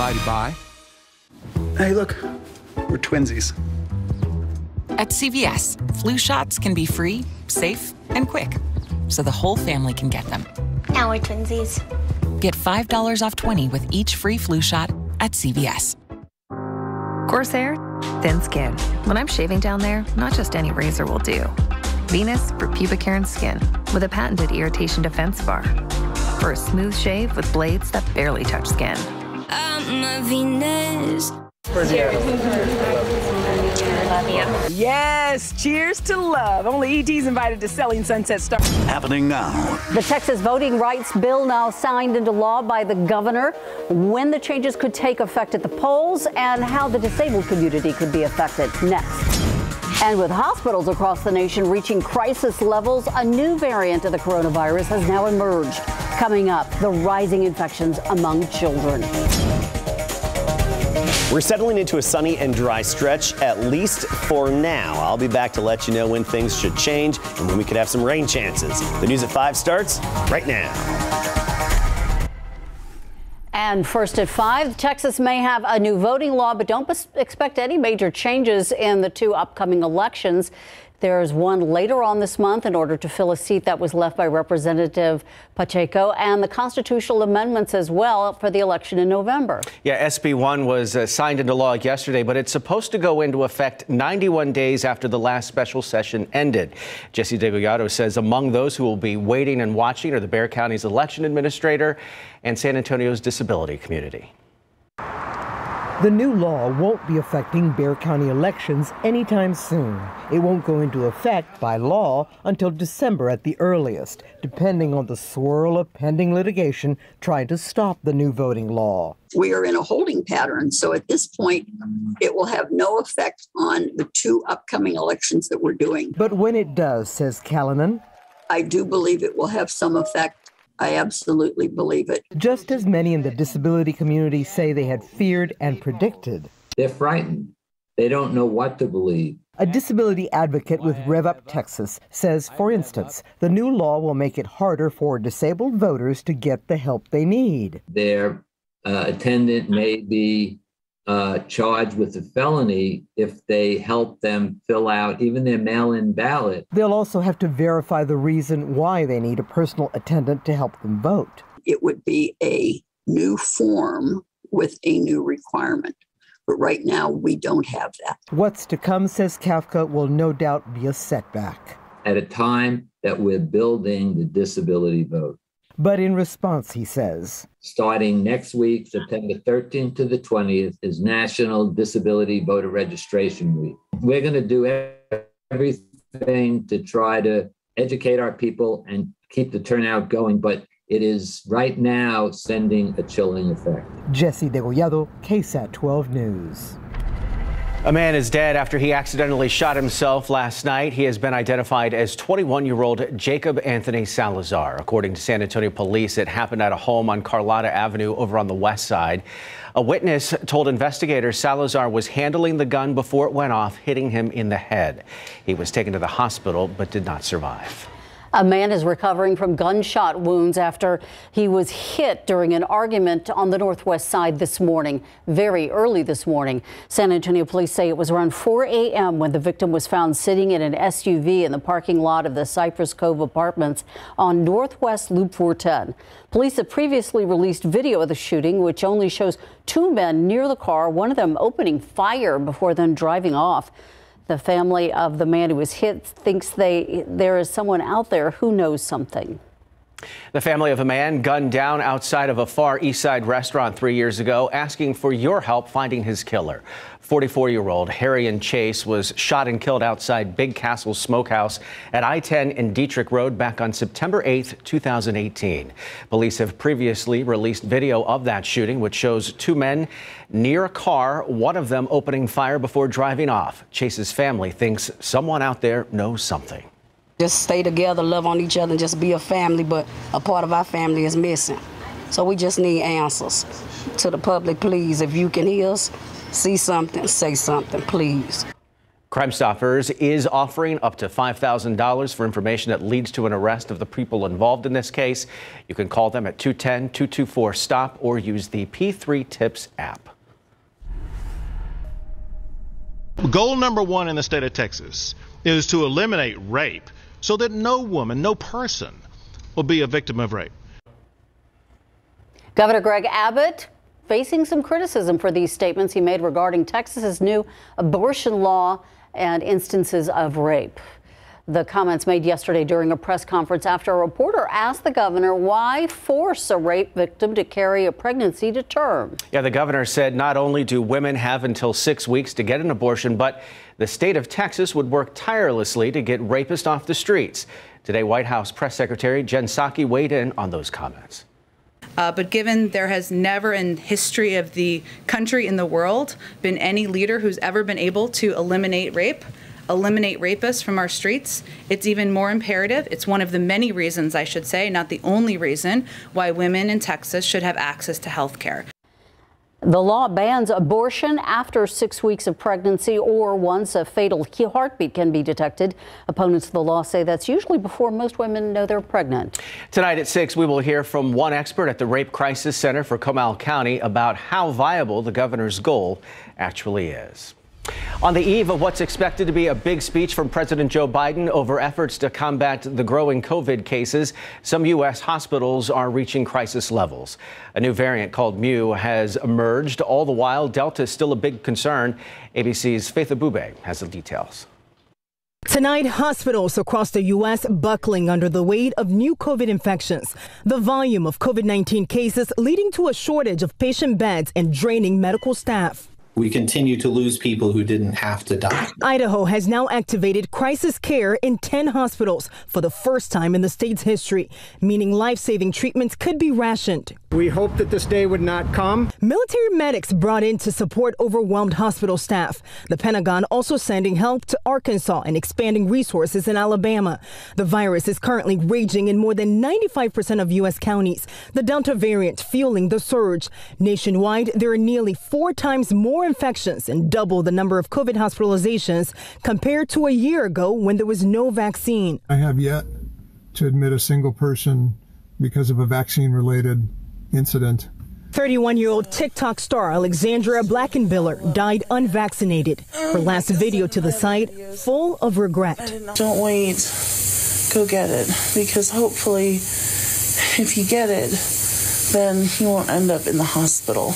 provided by. Hey, look, we're twinsies. At CVS, flu shots can be free, safe, and quick, so the whole family can get them. Now we're twinsies. Get $5 off 20 with each free flu shot at CVS. Corsair, thin skin. When I'm shaving down there, not just any razor will do. Venus for pubic hair and skin with a patented irritation defense bar. For a smooth shave with blades that barely touch skin. I'm a Venus. Yes, cheers to love. Only ET's invited to Selling Sunset Star. Happening now. The Texas voting rights bill now signed into law by the governor. When the changes could take effect at the polls and how the disabled community could be affected next. And with hospitals across the nation reaching crisis levels, a new variant of the coronavirus has now emerged. Coming up, the rising infections among children. We're settling into a sunny and dry stretch, at least for now. I'll be back to let you know when things should change and when we could have some rain chances. The news at 5 starts right now. And first at five, Texas may have a new voting law, but don't expect any major changes in the two upcoming elections. There's one later on this month in order to fill a seat that was left by Representative Pacheco and the constitutional amendments as well for the election in November. Yeah, SB 1 was uh, signed into law yesterday, but it's supposed to go into effect 91 days after the last special session ended. Jesse Degollado says among those who will be waiting and watching are the Bexar County's election administrator and San Antonio's disability community. The new law won't be affecting Bexar County elections anytime soon. It won't go into effect by law until December at the earliest, depending on the swirl of pending litigation trying to stop the new voting law. We are in a holding pattern, so at this point, it will have no effect on the two upcoming elections that we're doing. But when it does, says Callanen, I do believe it will have some effect I absolutely believe it. Just as many in the disability community say they had feared and predicted. They're frightened. They don't know what to believe. A disability advocate with Rev Up Texas says, for instance, the new law will make it harder for disabled voters to get the help they need. Their uh, attendant may be uh, charged with a felony if they help them fill out even their mail in ballot. They'll also have to verify the reason why they need a personal attendant to help them vote. It would be a new form with a new requirement. But right now, we don't have that. What's to come, says Kafka, will no doubt be a setback. At a time that we're building the disability vote. But in response, he says, starting next week, September 13th to the 20th, is National Disability Voter Registration Week. We're going to do everything to try to educate our people and keep the turnout going, but it is right now sending a chilling effect. Jesse Degollado, KSAT 12 News. A man is dead after he accidentally shot himself last night. He has been identified as 21 year old Jacob Anthony Salazar. According to San Antonio police, it happened at a home on Carlotta Avenue over on the west side. A witness told investigators Salazar was handling the gun before it went off, hitting him in the head. He was taken to the hospital but did not survive. A man is recovering from gunshot wounds after he was hit during an argument on the northwest side this morning, very early this morning. San Antonio police say it was around 4 a.m. when the victim was found sitting in an SUV in the parking lot of the Cypress Cove Apartments on Northwest Loop 410. Police have previously released video of the shooting, which only shows two men near the car, one of them opening fire before then driving off. The family of the man who was hit thinks they there is someone out there who knows something. The family of a man gunned down outside of a far east side restaurant three years ago, asking for your help finding his killer. 44 year old Harry and Chase was shot and killed outside Big Castle Smokehouse at I 10 and Dietrich Road back on September 8, 2018. Police have previously released video of that shooting, which shows two men near a car, one of them opening fire before driving off. Chase's family thinks someone out there knows something. Just stay together, love on each other, and just be a family, but a part of our family is missing. So we just need answers to the public, please. If you can hear us, see something, say something, please. Crime Stoppers is offering up to $5,000 for information that leads to an arrest of the people involved in this case. You can call them at 210 224 STOP or use the P3 Tips app. Goal number one in the state of Texas is to eliminate rape so that no woman, no person will be a victim of rape. Governor Greg Abbott facing some criticism for these statements he made regarding Texas's new abortion law and instances of rape. The comments made yesterday during a press conference after a reporter asked the governor why force a rape victim to carry a pregnancy to term. Yeah, the governor said not only do women have until six weeks to get an abortion, but the state of Texas would work tirelessly to get rapists off the streets. Today, White House Press Secretary Jen Psaki weighed in on those comments. Uh, but given there has never in history of the country in the world been any leader who's ever been able to eliminate rape, eliminate rapists from our streets, it's even more imperative. It's one of the many reasons, I should say, not the only reason, why women in Texas should have access to health care. The law bans abortion after six weeks of pregnancy or once a fatal heartbeat can be detected. Opponents of the law say that's usually before most women know they're pregnant. Tonight at 6, we will hear from one expert at the Rape Crisis Center for Comal County about how viable the governor's goal actually is. On the eve of what's expected to be a big speech from President Joe Biden over efforts to combat the growing COVID cases, some U.S. hospitals are reaching crisis levels. A new variant called Mu has emerged. All the while, Delta is still a big concern. ABC's Faith Abubey has the details. Tonight, hospitals across the U.S. buckling under the weight of new COVID infections. The volume of COVID 19 cases leading to a shortage of patient beds and draining medical staff we continue to lose people who didn't have to die. Idaho has now activated crisis care in 10 hospitals for the first time in the state's history, meaning life saving treatments could be rationed. We hope that this day would not come. Military medics brought in to support overwhelmed hospital staff. The Pentagon also sending help to Arkansas and expanding resources in Alabama. The virus is currently raging in more than 95% of U.S. counties. The Delta variant fueling the surge. Nationwide, there are nearly four times more infections and double the number of COVID hospitalizations compared to a year ago when there was no vaccine. I have yet to admit a single person because of a vaccine related incident. 31 year old TikTok star Alexandria Blackenbiller died unvaccinated. Her last video to the site full of regret. Don't wait. Go get it. Because hopefully, if you get it, then you won't end up in the hospital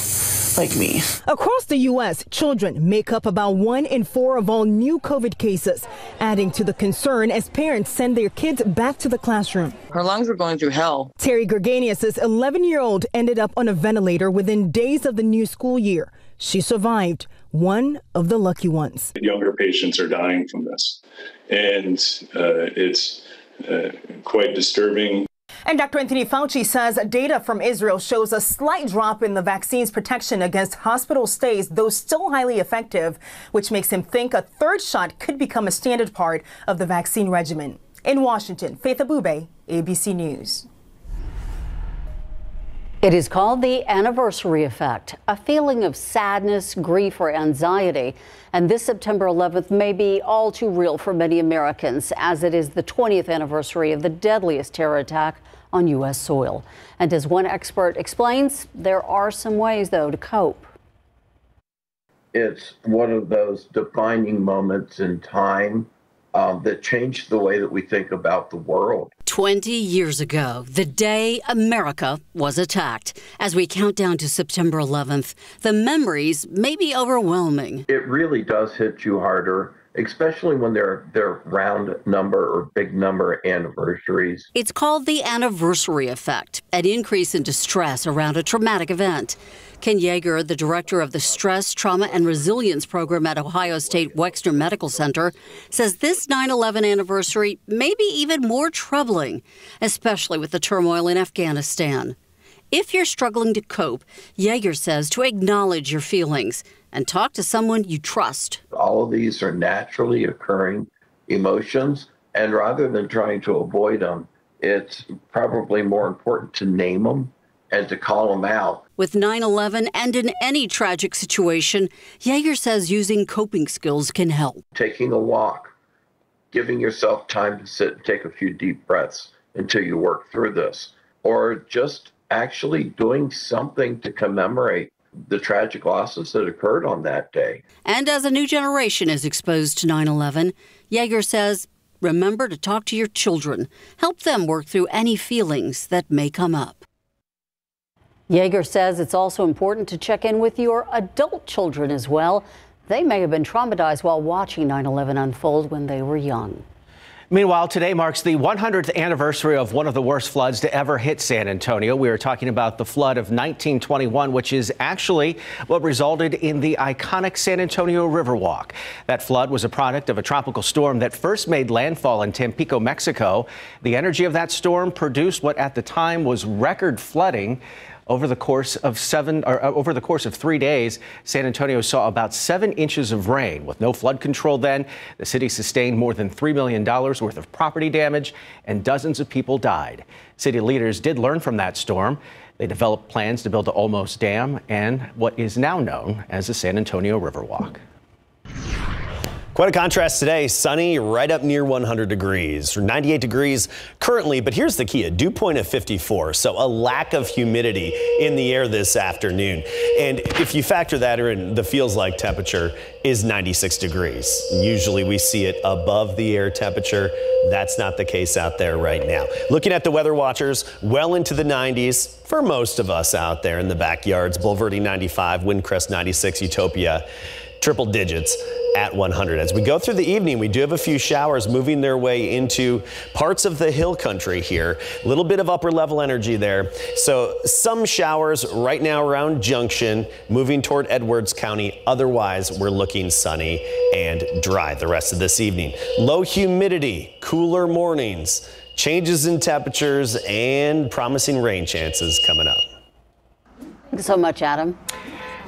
like me. Across the U.S., children make up about one in four of all new COVID cases, adding to the concern as parents send their kids back to the classroom. Her lungs were going through hell. Terry Gerganius' 11 year old ended up on a ventilator within days of the new school year. She survived, one of the lucky ones. Younger patients are dying from this, and uh, it's uh, quite disturbing. And Dr. Anthony Fauci says data from Israel shows a slight drop in the vaccine's protection against hospital stays, though still highly effective, which makes him think a third shot could become a standard part of the vaccine regimen. In Washington, Faith Abubey, ABC News. It is called the anniversary effect, a feeling of sadness, grief, or anxiety. And this September 11th may be all too real for many Americans, as it is the 20th anniversary of the deadliest terror attack on U.S. soil. And as one expert explains, there are some ways, though, to cope. It's one of those defining moments in time um, that changed the way that we think about the world. 20 years ago, the day America was attacked. As we count down to September 11th, the memories may be overwhelming. It really does hit you harder especially when they're they're round number or big number anniversaries. It's called the anniversary effect, an increase in distress around a traumatic event. Ken Yeager, the director of the Stress, Trauma, and Resilience program at Ohio State Wexner Medical Center, says this 9 11 anniversary may be even more troubling, especially with the turmoil in Afghanistan. If you're struggling to cope, Yeager says to acknowledge your feelings and talk to someone you trust. All of these are naturally occurring emotions, and rather than trying to avoid them, it's probably more important to name them and to call them out With 9 11 and in any tragic situation, Yeager says using coping skills can help. Taking a walk, giving yourself time to sit and take a few deep breaths until you work through this, or just actually doing something to commemorate the tragic losses that occurred on that day. And as a new generation is exposed to 9 11, Yeager says remember to talk to your children. Help them work through any feelings that may come up. Yeager says it's also important to check in with your adult children as well. They may have been traumatized while watching 9 11 unfold when they were young. Meanwhile, today marks the 100th anniversary of one of the worst floods to ever hit San Antonio. We are talking about the flood of 1921, which is actually what resulted in the iconic San Antonio Riverwalk. That flood was a product of a tropical storm that first made landfall in Tampico, Mexico. The energy of that storm produced what at the time was record flooding. Over the course of seven, or uh, over the course of three days, San Antonio saw about seven inches of rain. With no flood control, then the city sustained more than three million dollars worth of property damage, and dozens of people died. City leaders did learn from that storm. They developed plans to build the Olmos Dam and what is now known as the San Antonio Riverwalk. Quite a contrast today. Sunny, right up near 100 degrees, 98 degrees currently. But here's the key a dew point of 54. So a lack of humidity in the air this afternoon. And if you factor that in, the feels like temperature is 96 degrees. Usually we see it above the air temperature. That's not the case out there right now. Looking at the weather watchers, well into the 90s for most of us out there in the backyards. Bulverde 95, Windcrest 96, Utopia triple digits at 100. As we go through the evening, we do have a few showers moving their way into parts of the hill country here. A little bit of upper level energy there. So some showers right now around Junction, moving toward Edwards County. Otherwise, we're looking sunny and dry the rest of this evening. Low humidity, cooler mornings, changes in temperatures, and promising rain chances coming up. Thanks so much, Adam.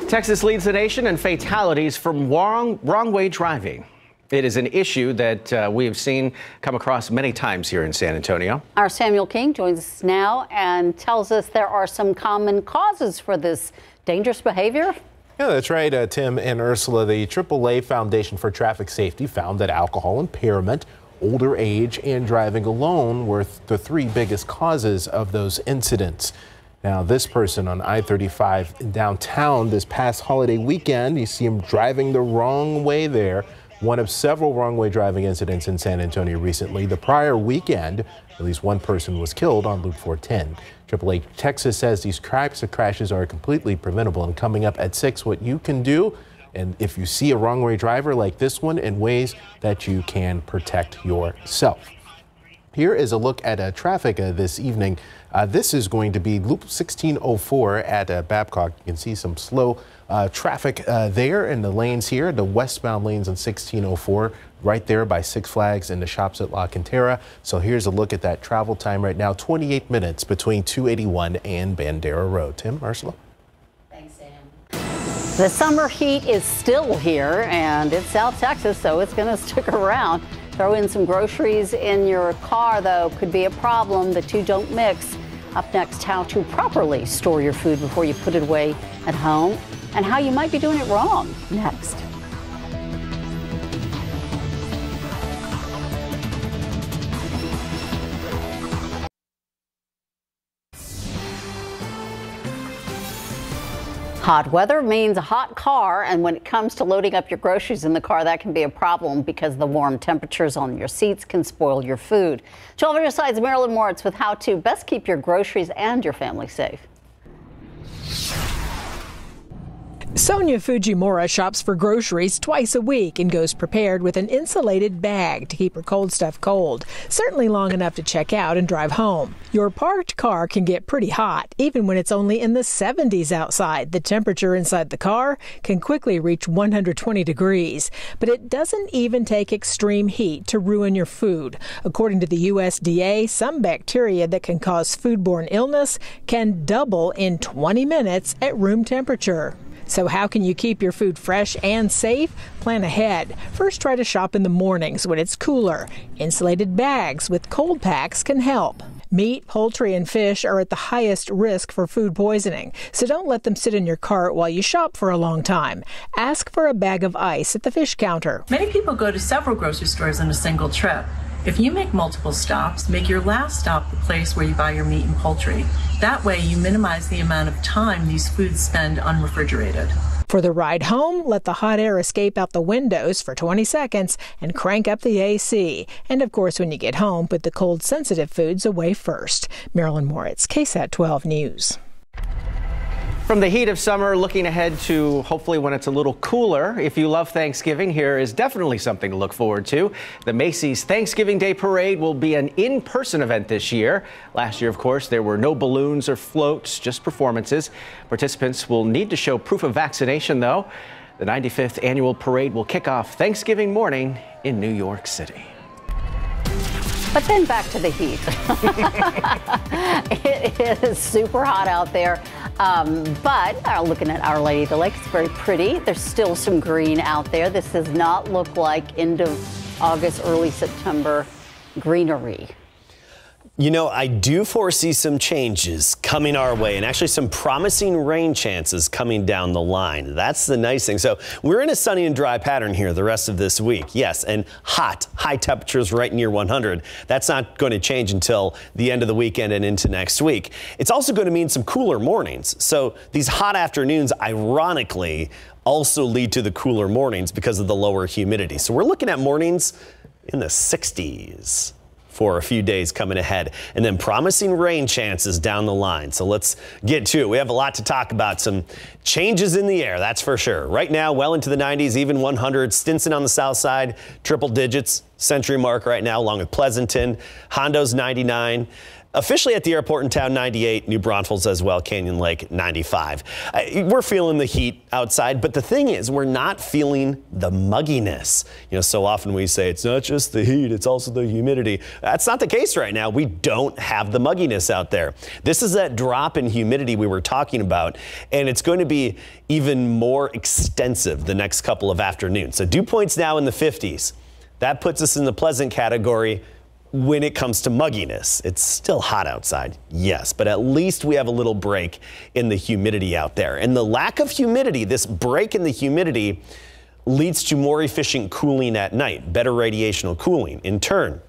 Texas leads the nation in fatalities from wrong, wrong way driving. It is an issue that uh, we have seen come across many times here in San Antonio. Our Samuel King joins us now and tells us there are some common causes for this dangerous behavior. Yeah, that's right, uh, Tim and Ursula. The AAA Foundation for Traffic Safety found that alcohol impairment, older age, and driving alone were th the three biggest causes of those incidents. Now, this person on I 35 downtown this past holiday weekend, you see him driving the wrong way there. One of several wrong way driving incidents in San Antonio recently. The prior weekend, at least one person was killed on Loop 410. AAA Texas says these types of crashes are completely preventable. And coming up at 6, what you can do, and if you see a wrong way driver like this one, in ways that you can protect yourself. Here is a look at uh, traffic uh, this evening. Uh, this is going to be Loop 1604 at uh, Babcock. You can see some slow uh, traffic uh, there in the lanes here, the westbound lanes on 1604, right there by Six Flags and the shops at La Cantera. So here's a look at that travel time right now 28 minutes between 281 and Bandera Road. Tim, Ursula? Thanks, Sam. The summer heat is still here, and it's South Texas, so it's going to stick around. Throw in some groceries in your car, though, could be a problem. The two don't mix. Up next, how to properly store your food before you put it away at home and how you might be doing it wrong. Next. Hot weather means a hot car, and when it comes to loading up your groceries in the car, that can be a problem because the warm temperatures on your seats can spoil your food. 12 on your side's Marilyn Moritz with how to best keep your groceries and your family safe. Sonia Fujimura shops for groceries twice a week and goes prepared with an insulated bag to keep her cold stuff cold, certainly long enough to check out and drive home. Your parked car can get pretty hot, even when it's only in the 70s outside. The temperature inside the car can quickly reach 120 degrees, but it doesn't even take extreme heat to ruin your food. According to the USDA, some bacteria that can cause foodborne illness can double in 20 minutes at room temperature. So, how can you keep your food fresh and safe? Plan ahead. First, try to shop in the mornings when it's cooler. Insulated bags with cold packs can help. Meat, poultry, and fish are at the highest risk for food poisoning, so don't let them sit in your cart while you shop for a long time. Ask for a bag of ice at the fish counter. Many people go to several grocery stores in a single trip. If you make multiple stops, make your last stop the place where you buy your meat and poultry. That way, you minimize the amount of time these foods spend unrefrigerated. For the ride home, let the hot air escape out the windows for 20 seconds and crank up the AC. And of course, when you get home, put the cold sensitive foods away first. Marilyn Moritz, KSAT 12 News. From the heat of summer, looking ahead to hopefully when it's a little cooler. If you love Thanksgiving, here is definitely something to look forward to. The Macy's Thanksgiving Day Parade will be an in person event this year. Last year, of course, there were no balloons or floats, just performances. Participants will need to show proof of vaccination, though. The 95th annual parade will kick off Thanksgiving morning in New York City. But then back to the heat. it is super hot out there. Um, but uh, looking at Our Lady of the Lake, it's very pretty. There's still some green out there. This does not look like end of August, early September greenery. You know, I do foresee some changes coming our way and actually some promising rain chances coming down the line. That's the nice thing. So we're in a sunny and dry pattern here the rest of this week. Yes, and hot, high temperatures right near 100. That's not going to change until the end of the weekend and into next week. It's also going to mean some cooler mornings. So these hot afternoons, ironically, also lead to the cooler mornings because of the lower humidity. So we're looking at mornings in the 60s for a few days coming ahead and then promising rain chances down the line. So let's get to it. We have a lot to talk about. Some changes in the air, that's for sure. Right now, well into the 90s, even 100. Stinson on the south side, triple digits. Century mark right now, along with Pleasanton. Hondo's 99. Officially at the airport in town, 98. New Braunfels as well, Canyon Lake, 95. Uh, we're feeling the heat outside, but the thing is, we're not feeling the mugginess. You know, so often we say it's not just the heat, it's also the humidity. That's not the case right now. We don't have the mugginess out there. This is that drop in humidity we were talking about, and it's going to be even more extensive the next couple of afternoons. So dew points now in the 50s. That puts us in the pleasant category when it comes to mugginess. It's still hot outside, yes, but at least we have a little break in the humidity out there. And the lack of humidity, this break in the humidity, leads to more efficient cooling at night, better radiational cooling. In turn,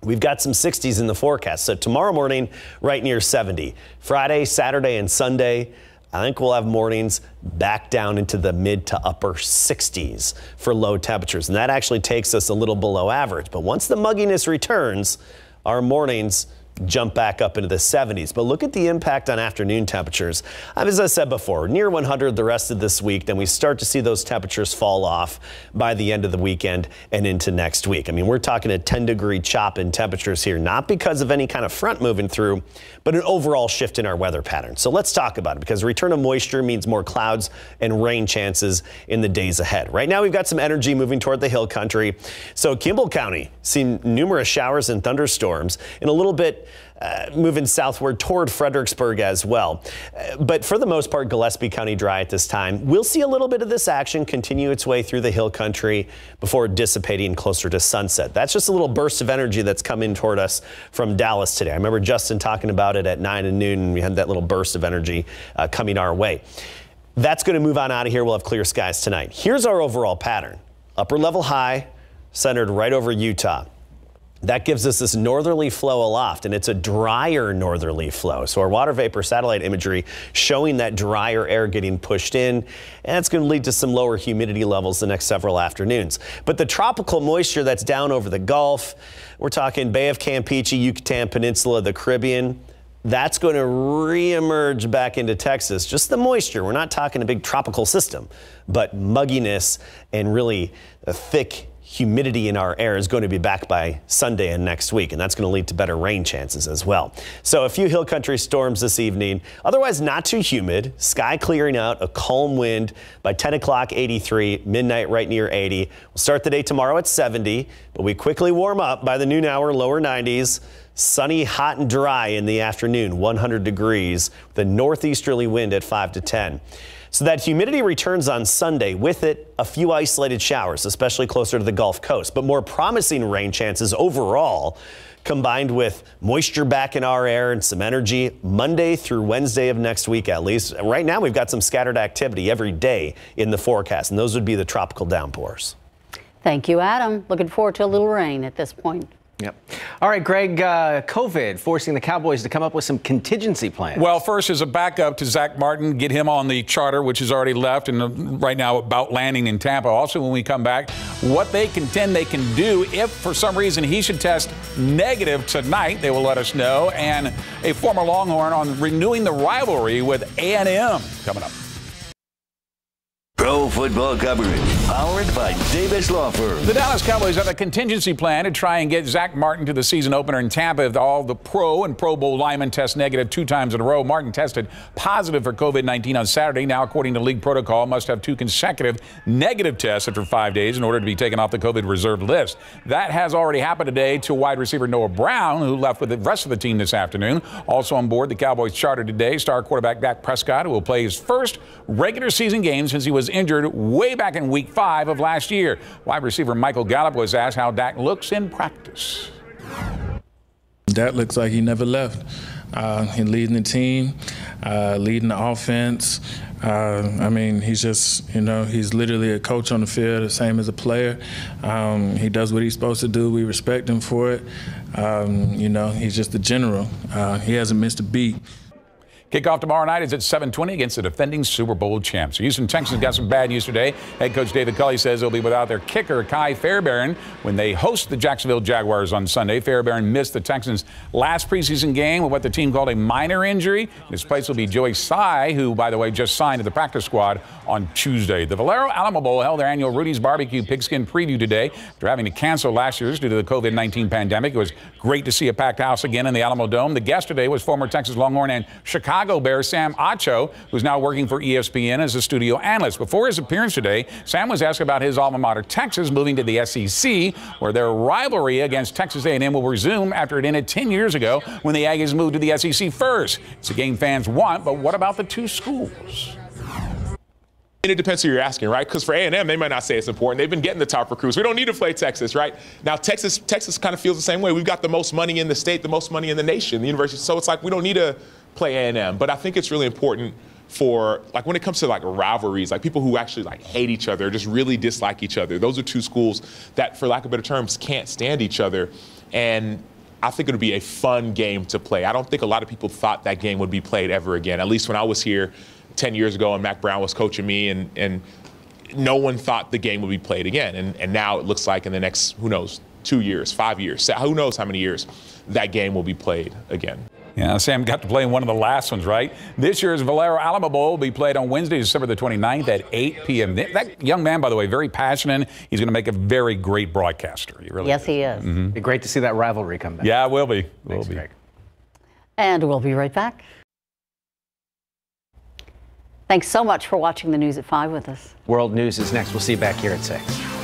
We've got some 60s in the forecast. So tomorrow morning, right near 70. Friday, Saturday, and Sunday, I think we'll have mornings back down into the mid to upper 60s for low temperatures. And that actually takes us a little below average. But once the mugginess returns, our mornings jump back up into the 70s. But look at the impact on afternoon temperatures. As I said before, near 100 the rest of this week, then we start to see those temperatures fall off by the end of the weekend and into next week. I mean, we're talking a 10 degree chop in temperatures here, not because of any kind of front moving through, but an overall shift in our weather pattern. So let's talk about it because return of moisture means more clouds and rain chances in the days ahead. Right now, we've got some energy moving toward the hill country. So Kimble County seen numerous showers and thunderstorms in a little bit uh, moving southward toward Fredericksburg as well. Uh, but for the most part, Gillespie County dry at this time. We'll see a little bit of this action continue its way through the hill country before dissipating closer to sunset. That's just a little burst of energy that's coming toward us from Dallas today. I remember Justin talking about it at 9 and noon, and we had that little burst of energy uh, coming our way. That's going to move on out of here. We'll have clear skies tonight. Here's our overall pattern upper level high, centered right over Utah. That gives us this northerly flow aloft, and it's a drier northerly flow. So our water vapor satellite imagery showing that drier air getting pushed in, and it's going to lead to some lower humidity levels the next several afternoons. But the tropical moisture that's down over the Gulf, we're talking Bay of Campeche, Yucatan Peninsula, the Caribbean, that's going to reemerge back into Texas. Just the moisture. We're not talking a big tropical system, but mugginess and really a thick humidity in our air is going to be back by Sunday and next week, and that's going to lead to better rain chances as well. So a few hill country storms this evening. Otherwise, not too humid. Sky clearing out, a calm wind by 10 o'clock, 83, midnight right near 80. We'll start the day tomorrow at 70, but we quickly warm up by the noon hour, lower 90s. Sunny, hot, and dry in the afternoon, 100 degrees, The northeasterly wind at 5 to 10. So that humidity returns on Sunday. With it, a few isolated showers, especially closer to the Gulf Coast, but more promising rain chances overall combined with moisture back in our air and some energy Monday through Wednesday of next week at least. Right now, we've got some scattered activity every day in the forecast, and those would be the tropical downpours. Thank you, Adam. Looking forward to a little rain at this point. Yep. All right, Greg, uh, COVID forcing the Cowboys to come up with some contingency plans. Well, first, as a backup to Zach Martin, get him on the charter, which is already left and uh, right now about landing in Tampa. Also, when we come back, what they contend they can do if for some reason he should test negative tonight, they will let us know. And a former Longhorn on renewing the rivalry with A&M coming up. Pro football coverage, powered by Davis Law Firm. The Dallas Cowboys have a contingency plan to try and get Zach Martin to the season opener in Tampa if all the pro and Pro Bowl linemen test negative two times in a row. Martin tested positive for COVID 19 on Saturday. Now, according to league protocol, must have two consecutive negative tests after five days in order to be taken off the COVID reserve list. That has already happened today to wide receiver Noah Brown, who left with the rest of the team this afternoon. Also on board the Cowboys charter today, star quarterback Dak Prescott, who will play his first regular season game since he was injured way back in week five of last year. Wide receiver Michael Gallup was asked how Dak looks in practice. Dak looks like he never left. Uh, leading the team, uh, leading the offense. Uh, I mean, he's just, you know, he's literally a coach on the field, the same as a player. Um, he does what he's supposed to do. We respect him for it. Um, you know, he's just a general. Uh, he hasn't missed a beat. Kickoff tomorrow night is at 7:20 against the defending Super Bowl champs. Houston Texans got some bad news today. Head coach David Culley says they'll be without their kicker Kai Fairbairn when they host the Jacksonville Jaguars on Sunday. Fairbairn missed the Texans' last preseason game with what the team called a minor injury. His place will be Joey Slye, who, by the way, just signed to the practice squad on Tuesday. The Valero Alamo Bowl held their annual Rudy's Barbecue Pigskin Preview today after having to cancel last year's due to the COVID-19 pandemic. It was great to see a packed house again in the Alamo Dome. The guest today was former Texas Longhorn and Chicago Chicago Bears Sam Acho, who's now working for ESPN as a studio analyst. Before his appearance today, Sam was asked about his alma mater, Texas, moving to the SEC, where their rivalry against Texas A&M will resume after it ended 10 years ago when the Aggies moved to the SEC first. It's a game fans want, but what about the two schools? And it depends who you're asking, right? Because for A&M, they might not say it's important. They've been getting the top recruits. We don't need to play Texas, right? Now Texas, Texas kind of feels the same way. We've got the most money in the state, the most money in the nation, the university. So it's like we don't need to play A&M. But I think it's really important for like when it comes to like rivalries, like people who actually like hate each other, just really dislike each other. Those are two schools that, for lack of better terms, can't stand each other. And I think it'll be a fun game to play. I don't think a lot of people thought that game would be played ever again. At least when I was here 10 years ago and Mack Brown was coaching me and, and no one thought the game would be played again. And, and now it looks like in the next, who knows, two years, five years, who knows how many years that game will be played again. Yeah, Sam got to play in one of the last ones, right? This year's Valero Alamo Bowl will be played on Wednesday, December the 29th at 8 p.m. That young man, by the way, very passionate. He's going to make a very great broadcaster. He really yes, is. he is. Mm-hmm. Be great to see that rivalry come back. Yeah, it will be. Will Thanks, be. Greg. And we'll be right back. Thanks so much for watching the news at 5 with us. World News is next. We'll see you back here at 6.